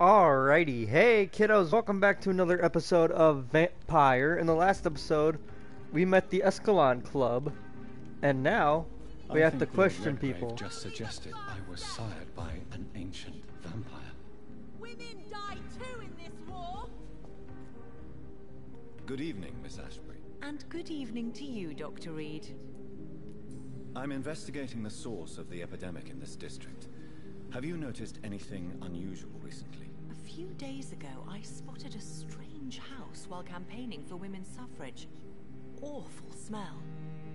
Alrighty, hey kiddos, welcome back to another episode of Vampyr. In the last episode, we met the Ascalon Club, and now we I have to question people. just suggested I was sired by an ancient vampire. Women die too in this war. Good evening, Miss Ashbury. And good evening to you, Dr. Reid. I'm investigating the source of the epidemic in this district. Have you noticed anything unusual recently? A few days ago, I spotted a strange house while campaigning for women's suffrage. Awful smell.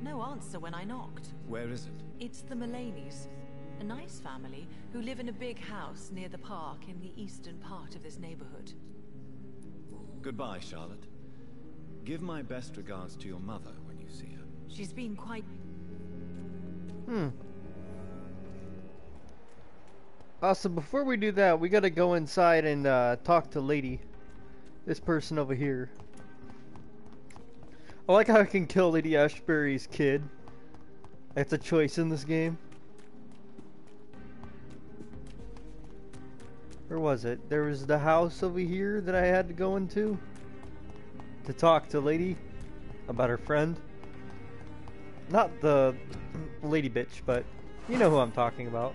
No answer when I knocked. Where is it? It's the Mullaneys, a nice family who live in a big house near the park in the eastern part of this neighborhood. Goodbye, Charlotte. Give my best regards to your mother when you see her. She's been quite Hmm. Also, before we do that, we gotta go inside and uh, talk to Lady. This person over here. I like how I can kill Lady Ashbury's kid. That's a choice in this game. Where was it? There was the house over here that I had to go into to talk to Lady about her friend. Not the lady bitch, but you know who I'm talking about.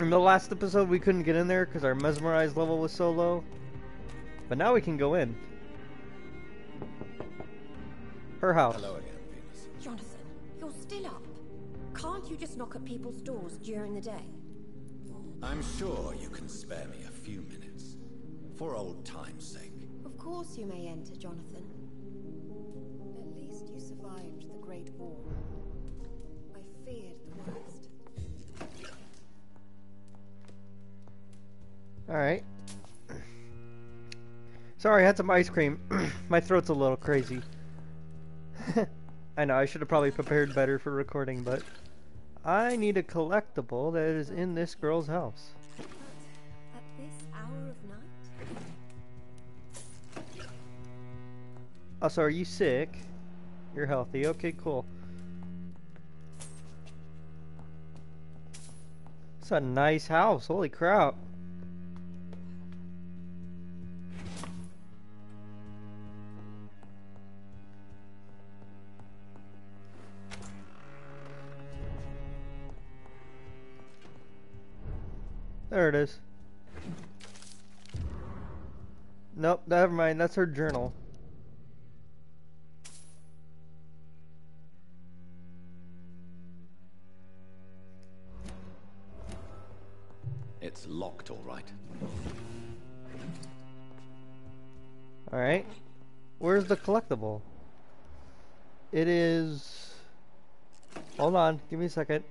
In the last episode, we couldn't get in there because our mesmerized level was so low. But now we can go in. Her house. Hello again, Venus. Jonathan, you're still up. Can't you just knock at people's doors during the day? I'm sure you can spare me a few minutes. For old time's sake. Of course you may enter, Jonathan. Alright. Sorry, I had some ice cream. My throat's a little crazy. I know, I should have probably prepared better for recording, but I need a collectible that is in this girl's house. At this hour of night? Oh, also, are you sick? You're healthy. Okay, cool. It's a nice house. Holy crap. There it is. Nope, never mind. That's her journal. It's locked, all right. Alright. Where's the collectible? It is... Hold on, give me a second.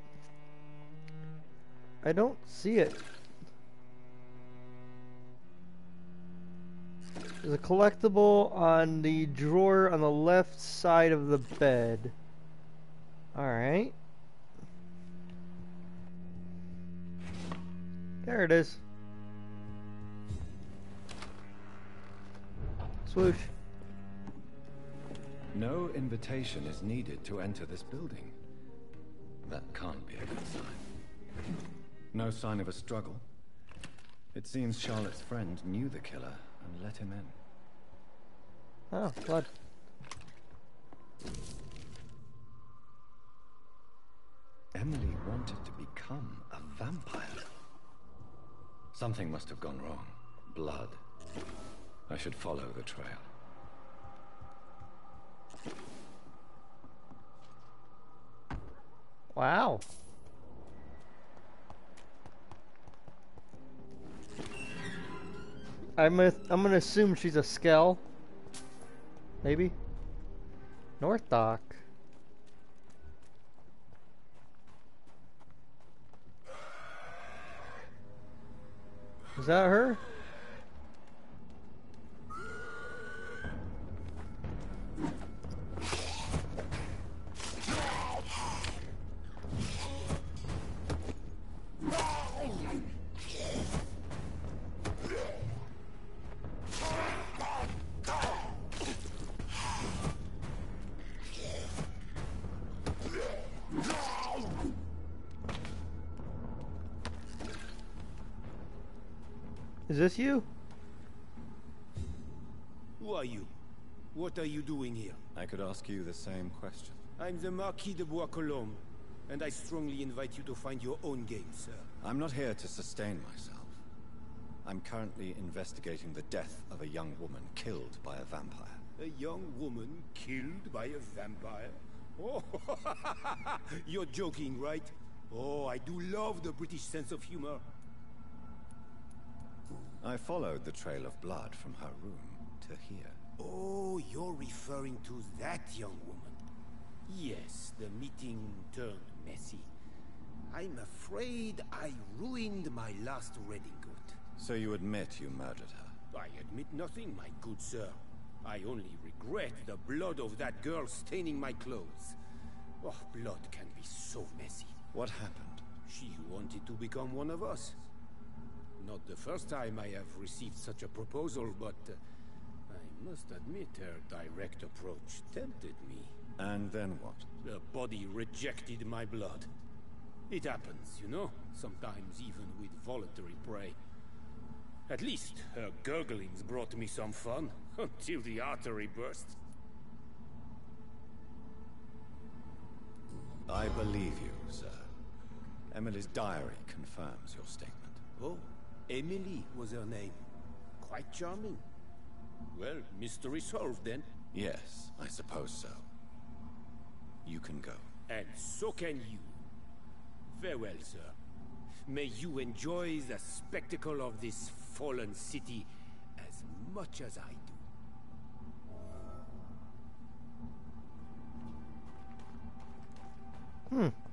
I don't see it. There's a collectible on the drawer on the left side of the bed. Alright. There it is. Swoosh. No invitation is needed to enter this building. That can't be a good sign. No sign of a struggle. It seems Charlotte's friend knew the killer and let him in. Oh, blood. Emily wanted to become a vampire. Something must have gone wrong. Blood. I should follow the trail. Wow. I'm gonna, I'm gonna assume she's a Skal. Maybe. North Dock. Is that her? Is this you? Who are you? What are you doing here? I could ask you the same question. I'm the Marquis de Bois-Colombes, and I strongly invite you to find your own game, sir. I'm not here to sustain myself. I'm currently investigating the death of a young woman killed by a vampire. A young woman killed by a vampire? Oh, you're joking, right? Oh, I do love the British sense of humor. I followed the trail of blood from her room to here. Oh, you're referring to that young woman. Yes, the meeting turned messy. I'm afraid I ruined my last redingote. So you admit you murdered her? I admit nothing, my good sir. I only regret the blood of that girl staining my clothes. Oh, blood can be so messy. What happened? She wanted to become one of us. Not the first time I have received such a proposal, but uh, I must admit her direct approach tempted me. And then what? The body rejected my blood. It happens, you know, sometimes even with voluntary prey. At least her gurglings brought me some fun, until the artery burst. I believe you, sir. Emily's diary confirms your statement. Oh, Emily was her name. Quite charming. Well, mystery solved then. Yes, I suppose so. You can go. And so can you. Farewell, sir. May you enjoy the spectacle of this fallen city as much as I do. Hmm.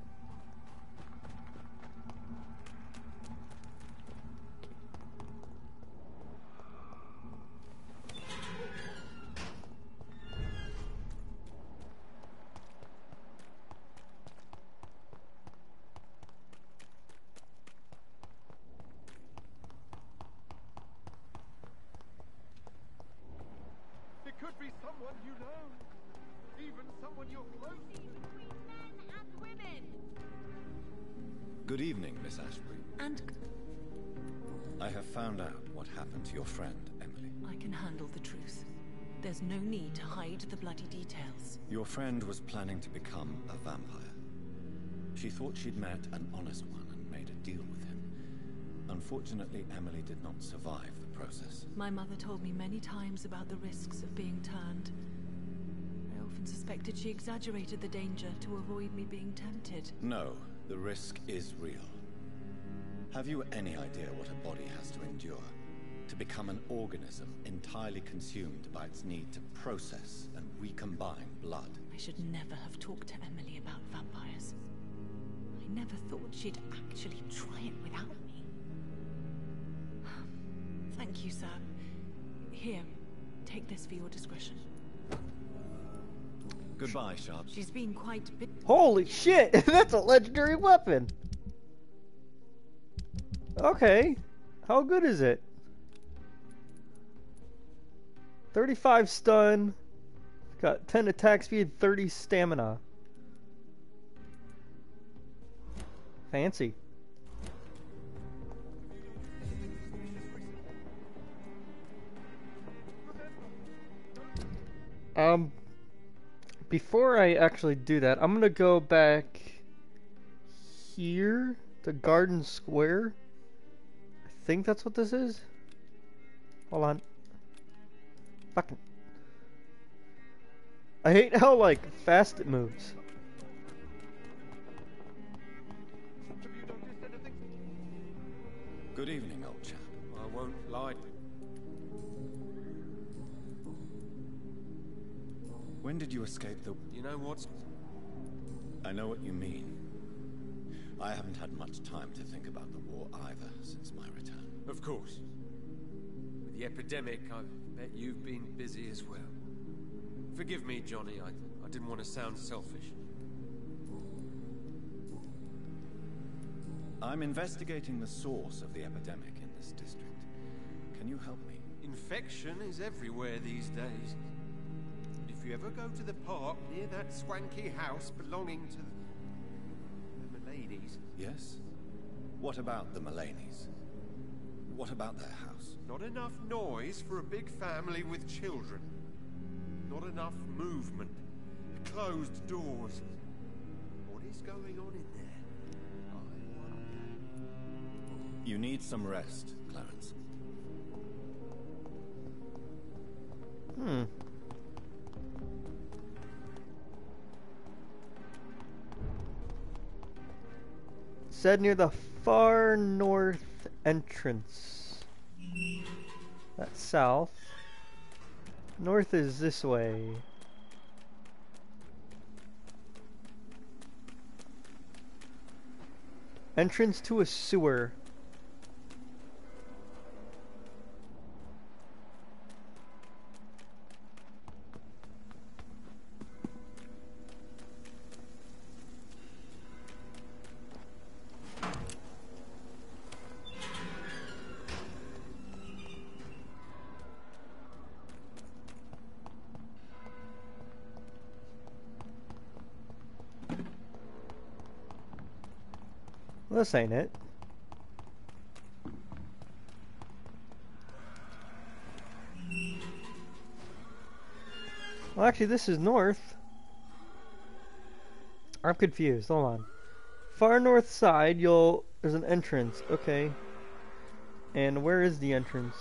Bloody details. Your friend was planning to become a vampire. She thought she'd met an honest one and made a deal with him. Unfortunately, Emily did not survive the process. My mother told me many times about the risks of being turned. I often suspected she exaggerated the danger to avoid me being tempted. No, the risk is real. Have you any idea what a body has to endure? To become an organism entirely consumed by its need to process and recombine blood. I should never have talked to Emily about vampires. I never thought she'd actually try it without me. Thank you, sir. Here, take this for your discretion. Goodbye, Sharp. She's been quite bu- Holy shit! That's a legendary weapon! Okay. How good is it? 35 stun. Got 10 attack speed, 30 stamina. Fancy. Um, before I actually do that, I'm gonna go back here to Garden Square. I think that's what this is. Hold on. Fucking. I hate how like fast it moves. Have you noticed anything? Good evening, old chap. I won't lie. When did you escape the... You know what? I know what you mean. I haven't had much time to think about the war either since my return. Of course. With the epidemic, I bet you've been busy as well. Forgive me, Johnny. I, I didn't want to sound selfish. I'm investigating the source of the epidemic in this district. Can you help me? Infection is everywhere these days. If you ever go to the park near that swanky house belonging to the, the Yes? What about the Mulaney's? What about their house? Not enough noise for a big family with children. Not enough movement. Closed doors. What is going on in there? I wonder. You need some rest, Clarence. Hmm. Said near the far north entrance. That's south. North is this way. Entrance to a sewer. This ain't it. Well, actually, this is north. I'm confused. Hold on. Far north side, you'll there's an entrance. Okay. And where is the entrance?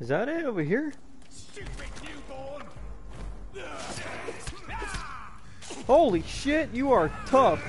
Is that it over here? Holy shit, you are tough.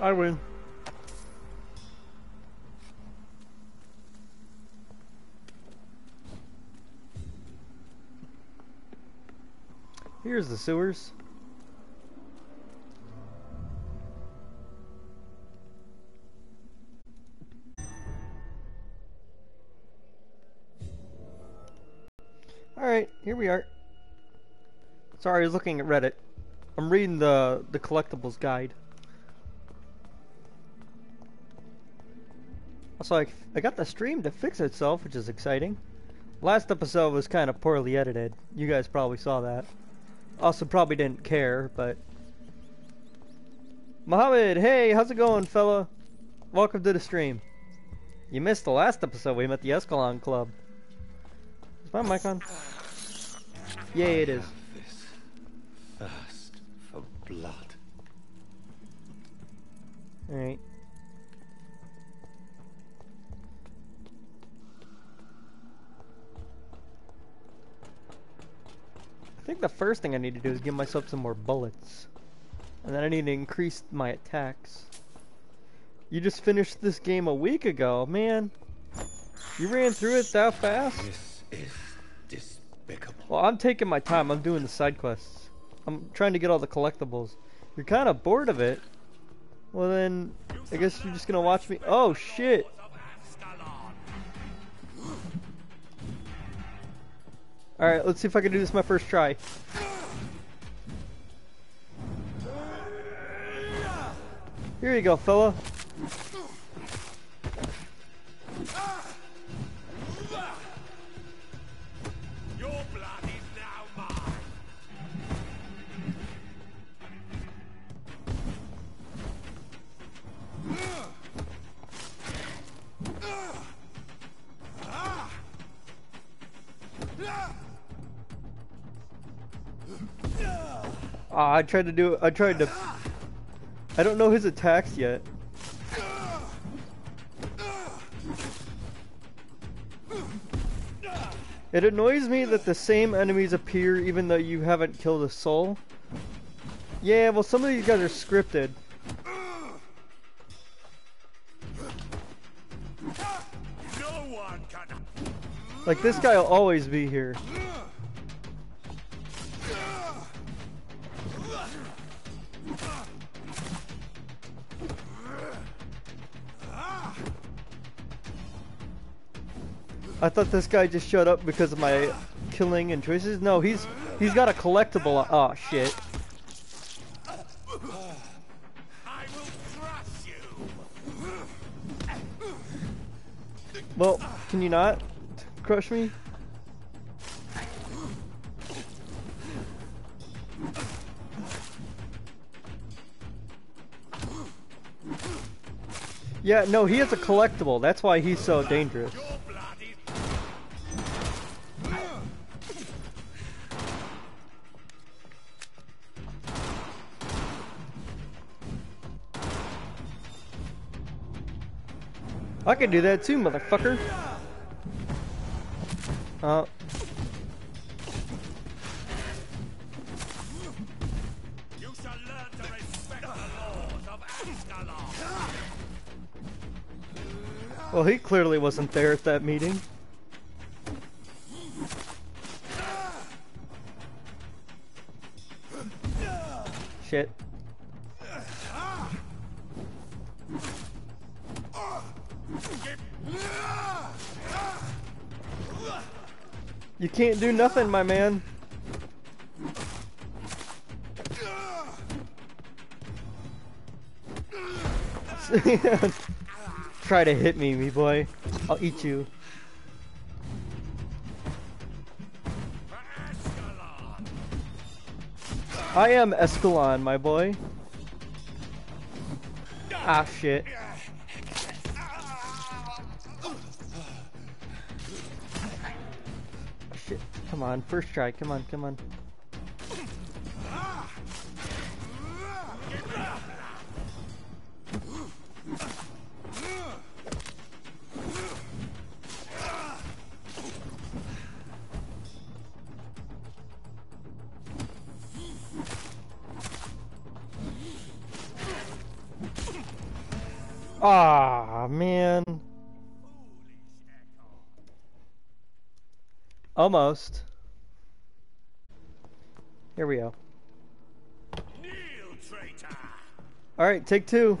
I win. Here's the sewers. Alright, here we are. Sorry, I was looking at Reddit. I'm reading the, the collectibles guide. Also, I, I got the stream to fix itself, which is exciting. Last episode was kind of poorly edited. You guys probably saw that. Also, probably didn't care, but. Mohammed, hey, how's it going, fella? Welcome to the stream. You missed the last episode. We met the Ascalon Club. Is my mic on? Yeah, it is. Thirst for blood. Alright. Think the first thing I need to do is give myself some more bullets. And then I need to increase my attacks. You just finished this game a week ago, man. You ran through it that fast? This is despicable. Well, I'm taking my time. I'm doing the side quests. I'm trying to get all the collectibles. You're kind of bored of it. Well then, I guess you're just gonna watch me. Oh shit! All right, let's see if I can do this my first try. Here you go, fella. Ah, I tried to do. I tried to. I don't know his attacks yet. It annoys me that the same enemies appear even though you haven't killed a soul. Yeah, well some of these guys are scripted. No one can. Like this guy will always be here. Thought this guy just showed up because of my killing and choices. No, he's he's got a collectible. Oh shit. I. Well, can you not crush me? Yeah, no, he has a collectible. That's why he's so dangerous. I can do that too, motherfucker. Uh, well, he clearly wasn't there at that meeting. Can't do nothing, my man. Try to hit me, me boy. I'll eat you. I am Ascalon, my boy. Ah, shit. Come on, first try. Come on, come on. Ah, man. Almost. Here we go. All right, take two.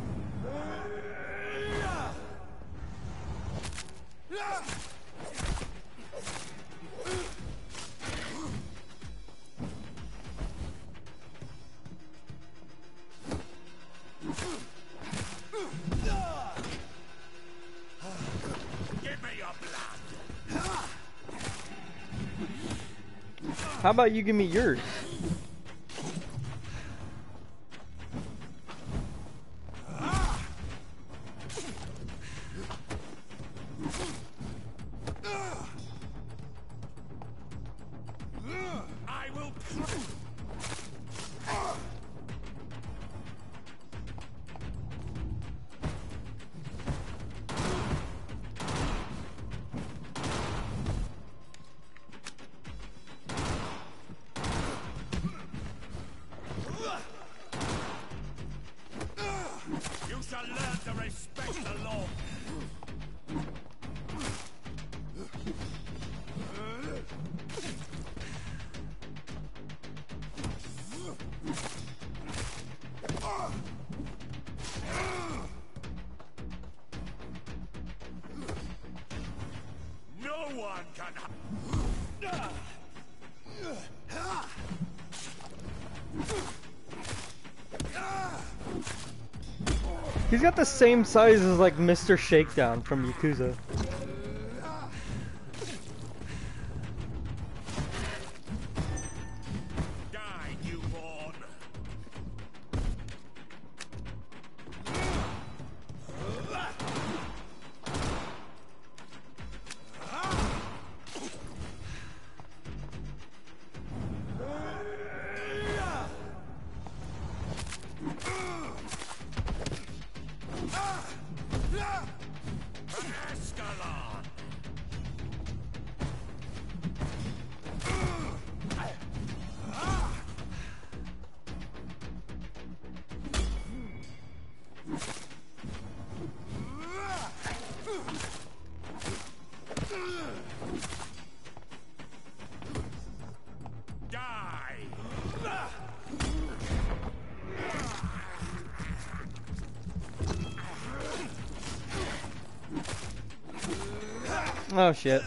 How about you give me yours? One can. He's got the same size as like Mr. Shakedown from Yakuza. Oh shit.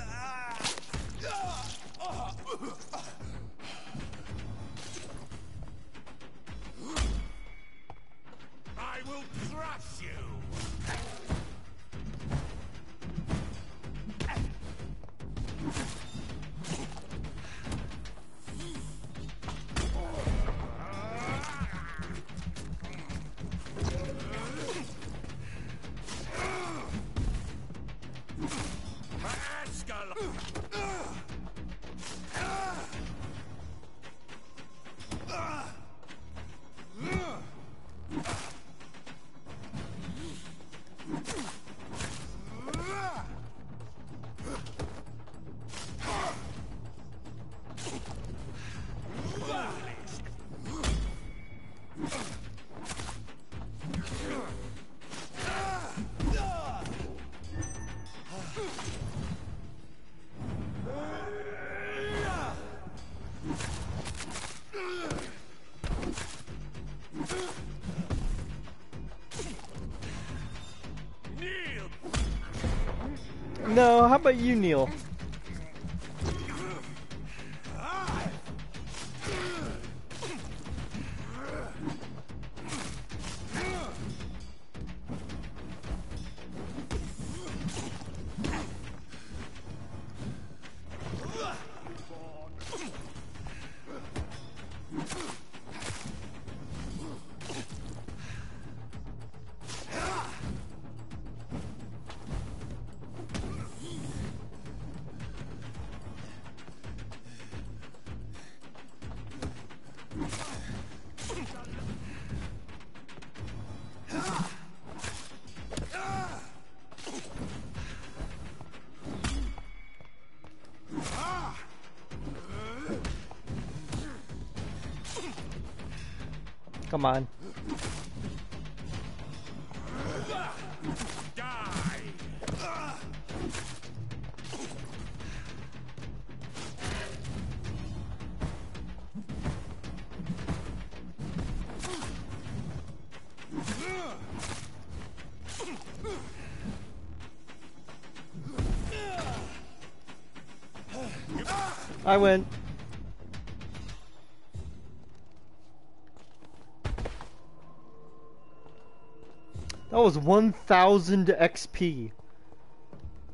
How about you, Neil? I win. That was 1000 XP.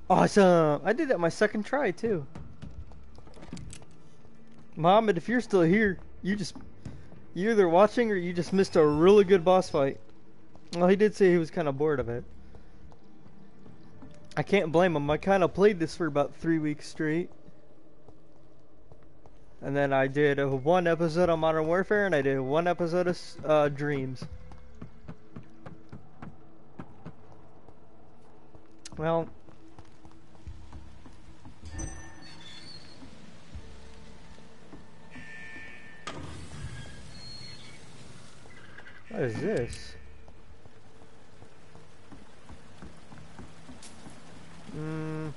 Awesome. I did that my second try too. Mohammed, if you're still here, you just you're either watching or you just missed a really good boss fight. Well, he did say he was kind of bored of it. I can't blame him. I kind of played this for about three weeks straight. And then I did one episode of Modern Warfare and I did one episode of uh, Dreams. Well, what is this? Hmm.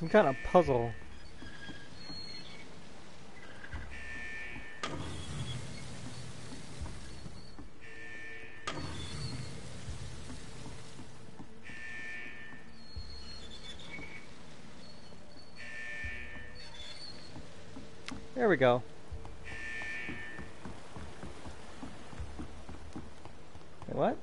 Some kind of puzzle. There we go. Wait, what?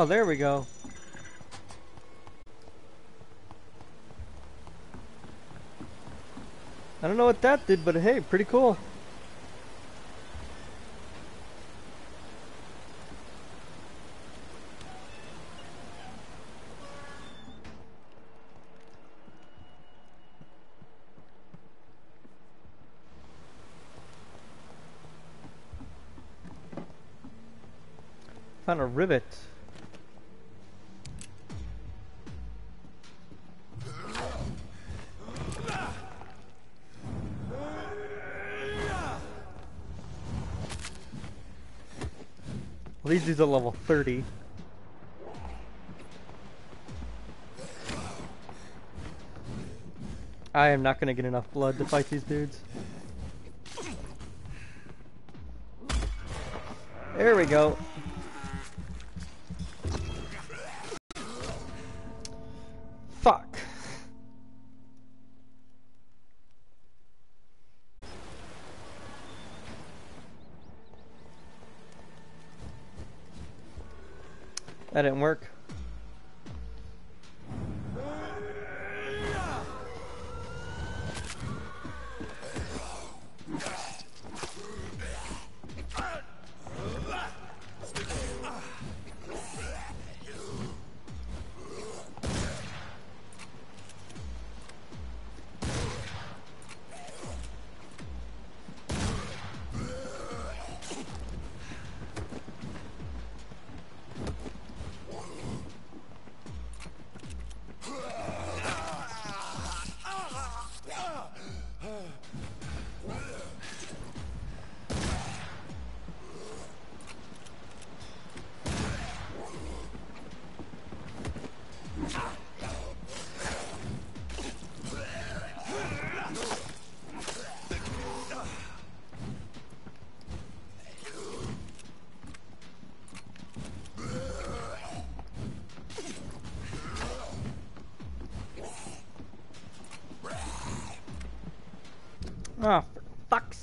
Oh, there we go. I don't know what that did, but hey, pretty cool. Found a rivet. Dudes are level 30. I am not gonna get enough blood to fight these dudes. There we go. That didn't work.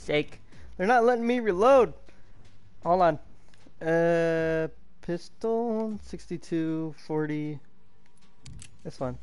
Sake. They're not letting me reload. Hold on. Uh, pistol, 62, 40. This one.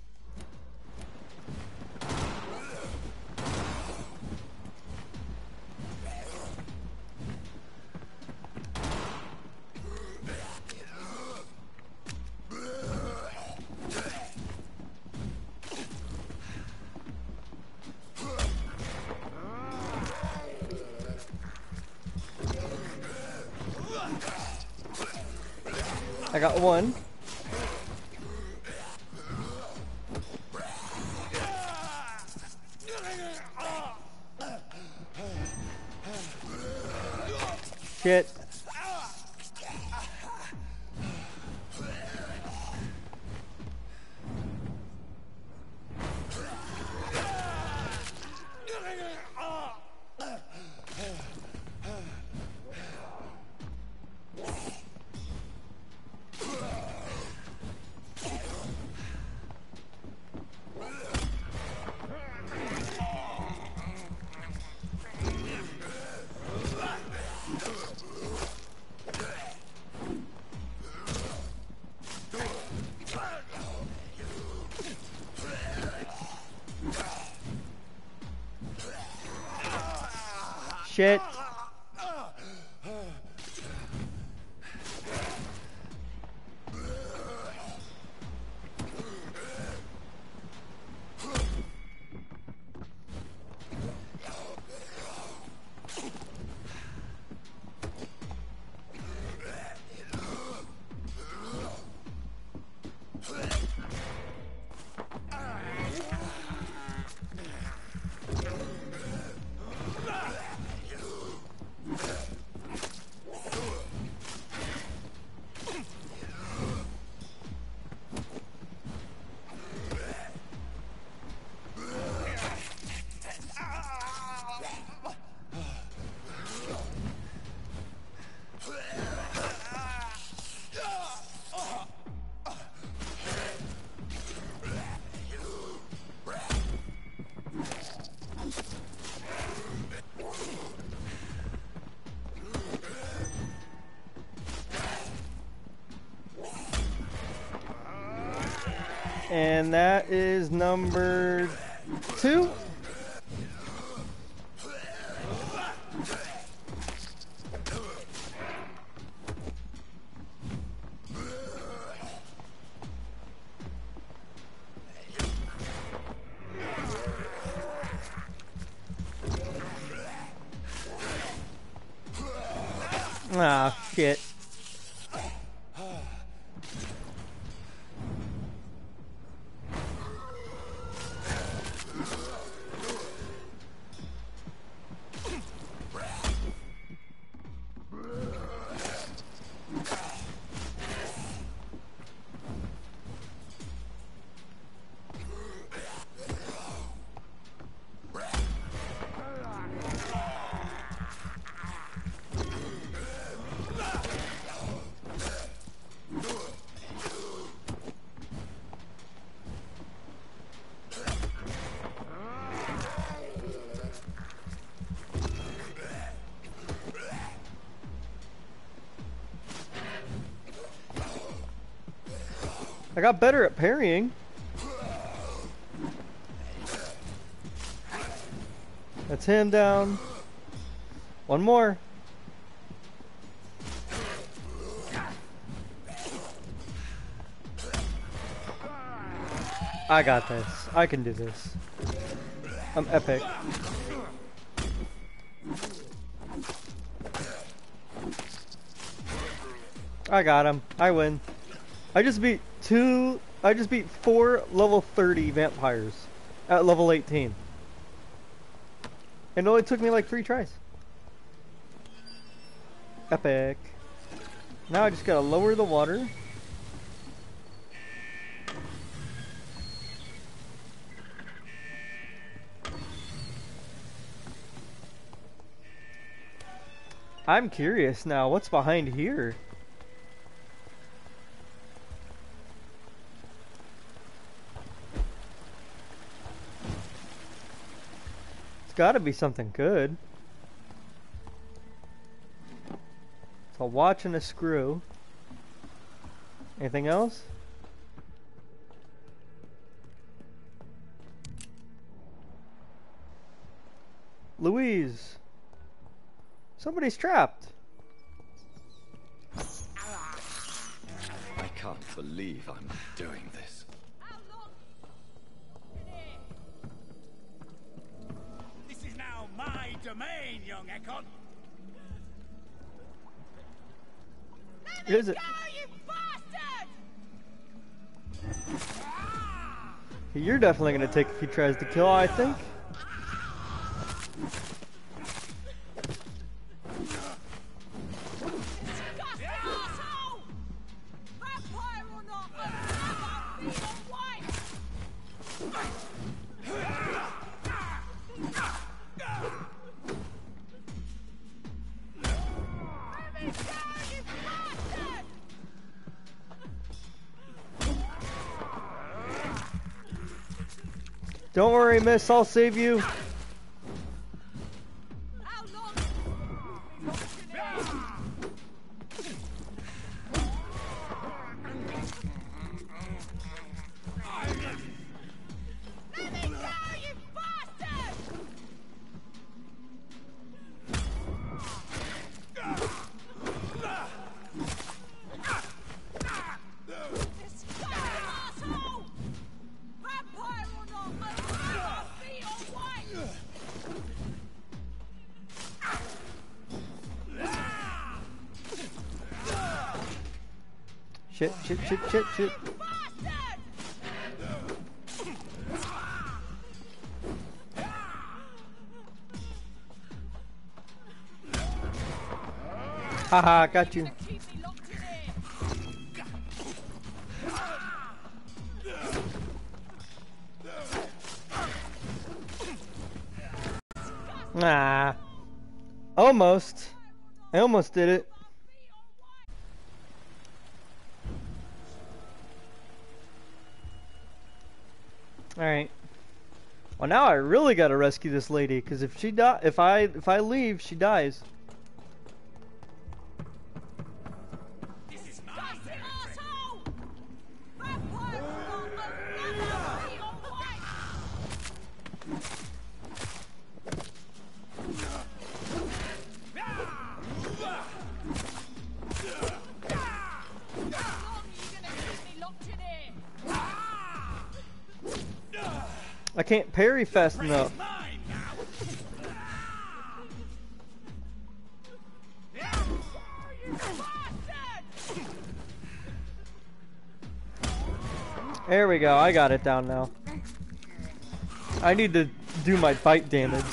I got one. Shit. And that is number two. Ah, shit. I got better at parrying. That's him down. One more. I got this. I can do this. I'm epic. I got him. I win. I just beat two. I just beat four level 30 vampires at level 18. And it only took me like three tries. Epic. Now I just gotta lower the water. I'm curious now, what's behind here? It's gotta be something good. It's a watch and a screw. Anything else? Louise! Somebody's trapped! I can't believe I'm doing this. This domain, young Ekon. Is it? You're definitely gonna take a few tries to kill, I think. Don't worry, miss, I'll save you. Shit, shit, shit. Haha, got you. Nah. Almost. I almost did it. Alright. Well now I really gotta rescue this lady, because if she die if I if I leave, she dies. Can't fast enough. There we go, I got it down now. I need to do my fight damage.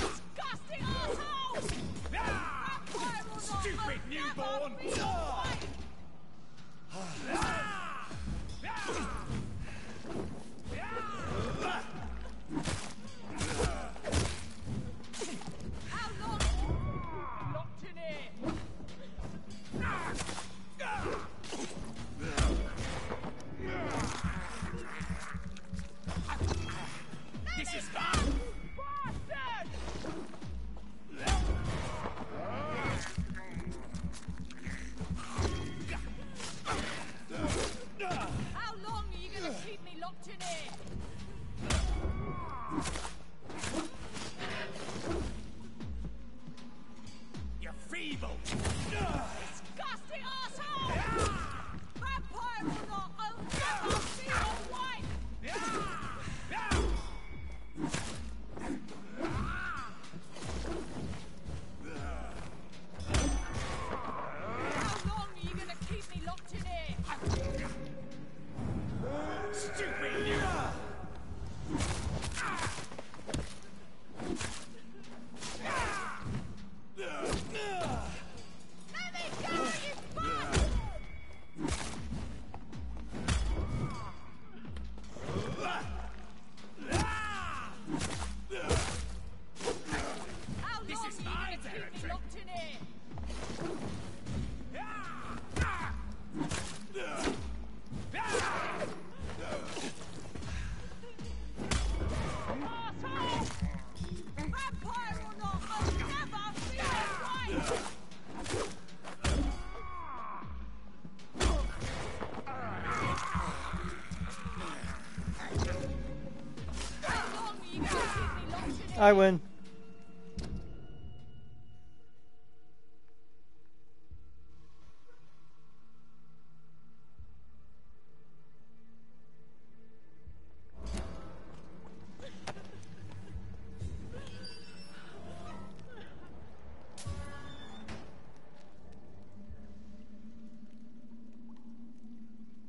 I win.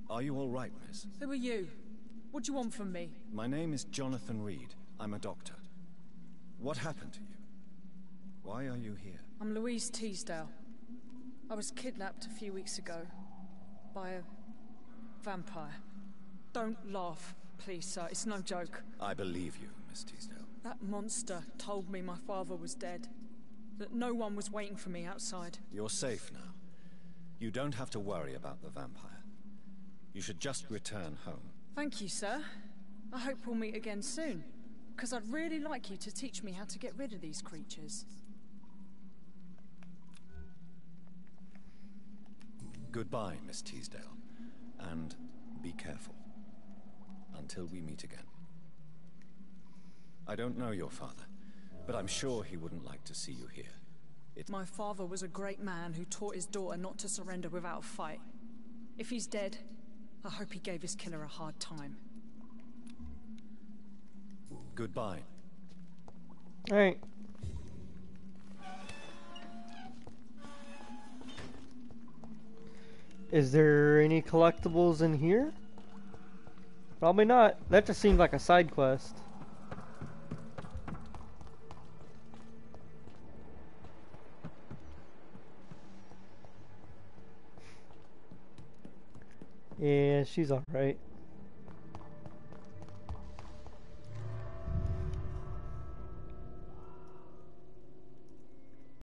Are you all right, miss? Who are you? What do you want from me? My name is Jonathan Reid. I'm a doctor. What happened to you? Why are you here? I'm Louise Teasdale. I was kidnapped a few weeks ago by a vampire. Don't laugh, please, sir. It's no joke. I believe you, Miss Teasdale. That monster told me my father was dead. That no one was waiting for me outside. You're safe now. You don't have to worry about the vampire. You should just return home. Thank you, sir. I hope we'll meet again soon. Because I'd really like you to teach me how to get rid of these creatures. Goodbye, Miss Teasdale. And be careful. Until we meet again. I don't know your father, but I'm sure he wouldn't like to see you here. My father was a great man who taught his daughter not to surrender without a fight. If he's dead, I hope he gave his killer a hard time. Goodbye. Alright. Is there any collectibles in here? Probably not. That just seemed like a side quest. Yeah, she's alright.